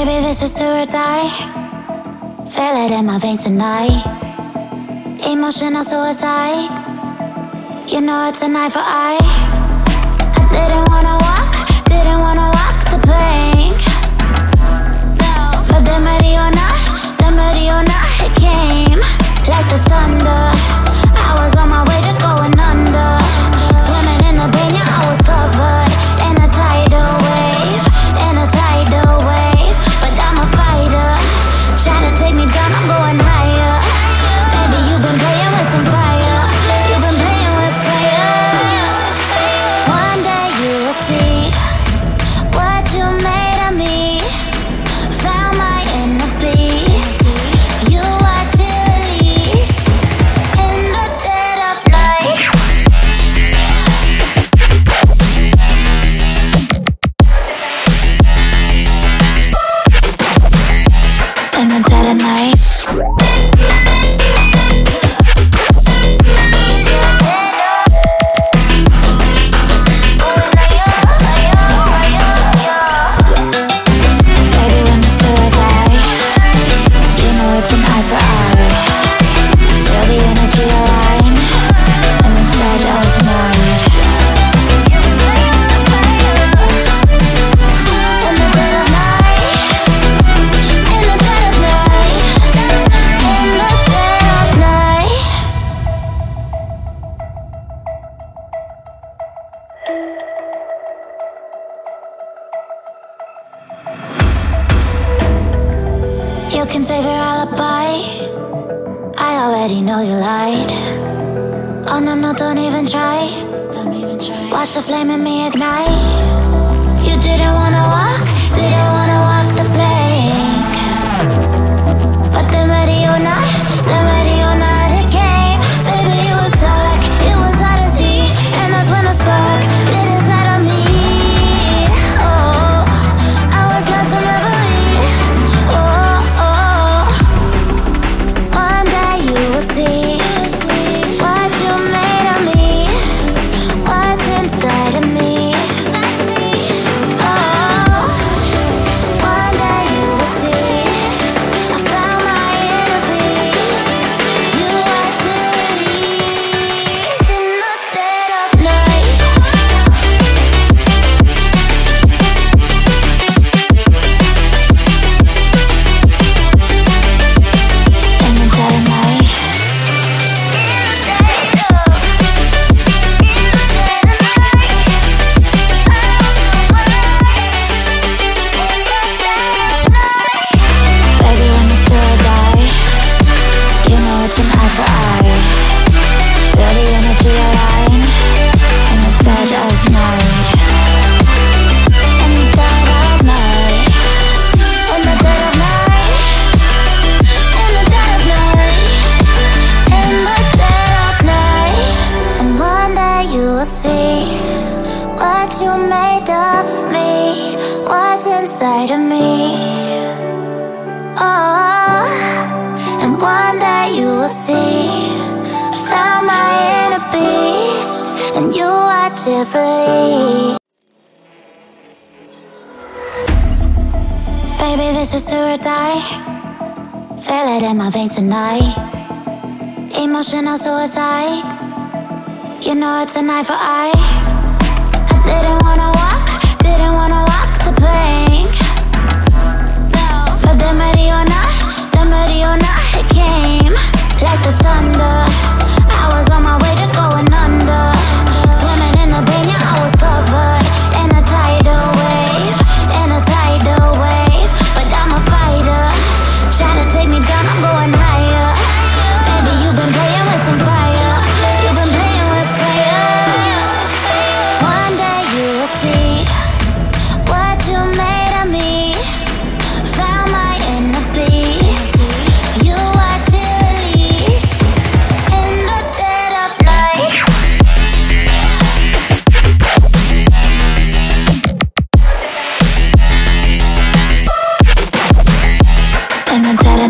Baby, this is do or die. Feel it in my veins tonight. Emotional suicide. You know it's a knife for eye can save your alibi. I already know you lied. Oh no, no, don't even try. Don't even try. Watch the flame in me ignite. You didn't wanna walk, didn't see I found my inner beast And you watch it bleed Baby, this is do or die. Feel it in my veins tonight. Emotional suicide. You know it's a knife for eye I didn't wanna walk Didn't wanna walk the plank. No. But the Mariona The Mariona it came like the thunder. I was on my way.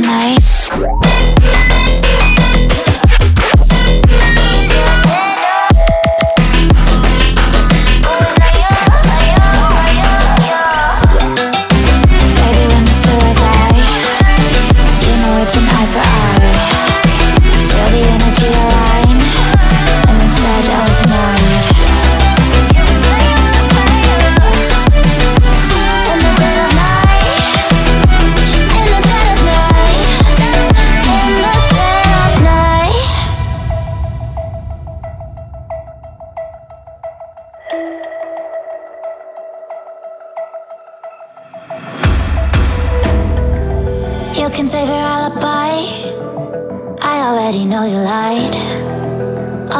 night.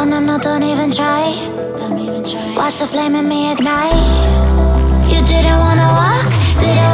Oh no, no, don't even try. Don't even try. Watch the flame in me ignite. You didn't wanna walk, didn't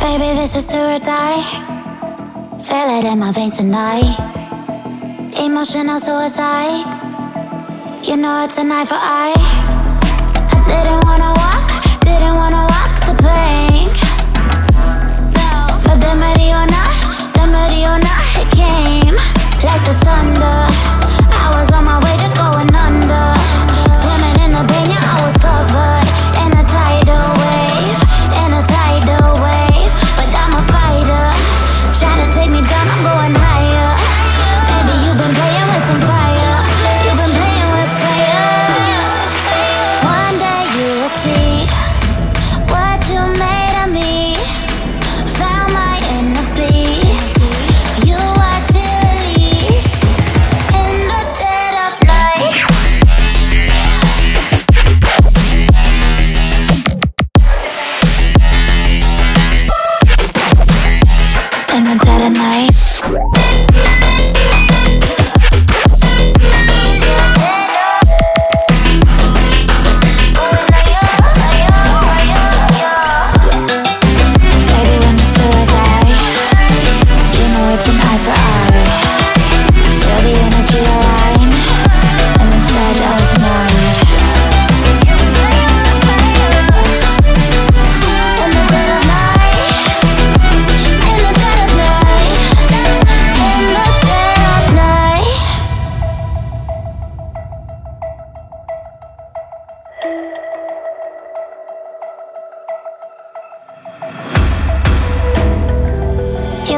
Baby, this is do or die. Feel it in my veins tonight. Emotional suicide. You know it's a knife for eye.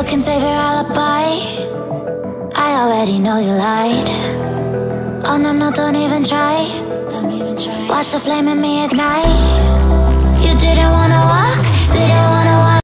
you can save your alibi. I already know you lied. Oh no, no, don't even try. Watch the flame in me ignite. You didn't wanna walk, didn't